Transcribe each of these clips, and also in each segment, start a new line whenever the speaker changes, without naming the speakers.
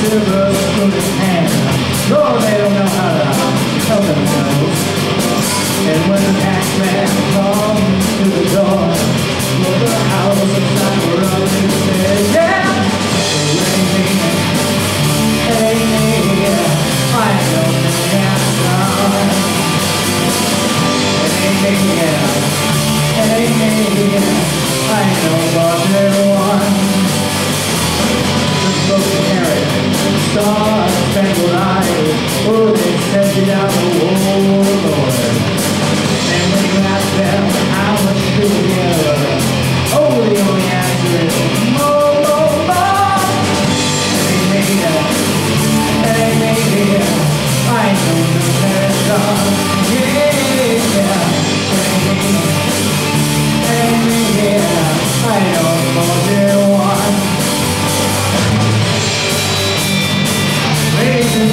silver spoon in hand. Lord, they don't know how to help themselves. And when the tax man comes to the door, well, the house like a rubbing said, yeah, ain't me, I know the ain't me, it ain't me, I know what oh, they sent down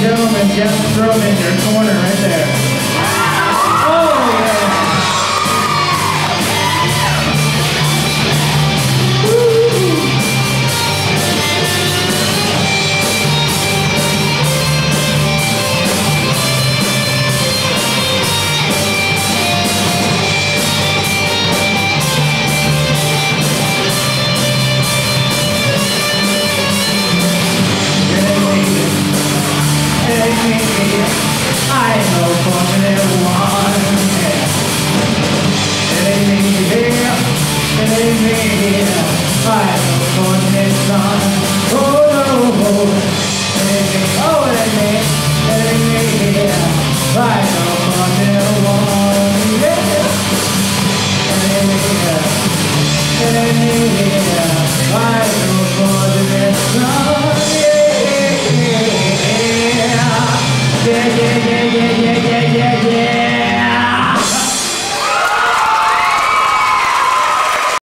gentlemen, Jeff Strowman in your corner right there. I hope